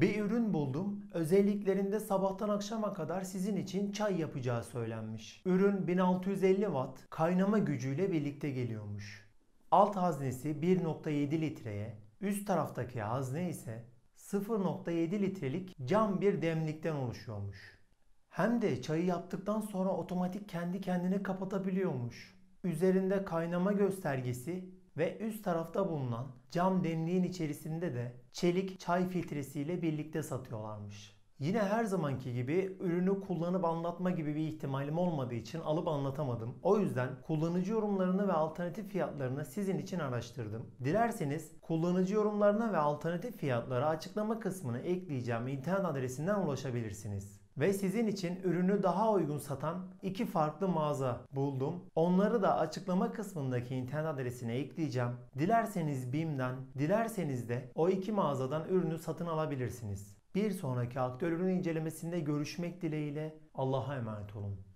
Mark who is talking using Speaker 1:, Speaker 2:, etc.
Speaker 1: Bir ürün buldum. Özelliklerinde sabahtan akşama kadar sizin için çay yapacağı söylenmiş. Ürün 1650 watt kaynama gücüyle birlikte geliyormuş. Alt haznesi 1.7 litreye, üst taraftaki hazne ise 0.7 litrelik cam bir demlikten oluşuyormuş. Hem de çayı yaptıktan sonra otomatik kendi kendine kapatabiliyormuş. Üzerinde kaynama göstergesi ve üst tarafta bulunan cam demliğin içerisinde de çelik çay filtresiyle birlikte satıyorlarmış. Yine her zamanki gibi ürünü kullanıp anlatma gibi bir ihtimalim olmadığı için alıp anlatamadım. O yüzden kullanıcı yorumlarını ve alternatif fiyatlarını sizin için araştırdım. Dilerseniz kullanıcı yorumlarına ve alternatif fiyatları açıklama kısmına ekleyeceğim internet adresinden ulaşabilirsiniz. Ve sizin için ürünü daha uygun satan iki farklı mağaza buldum. Onları da açıklama kısmındaki internet adresine ekleyeceğim. Dilerseniz BİM'den, dilerseniz de o iki mağazadan ürünü satın alabilirsiniz. Bir sonraki aktör ürün incelemesinde görüşmek dileğiyle Allah'a emanet olun.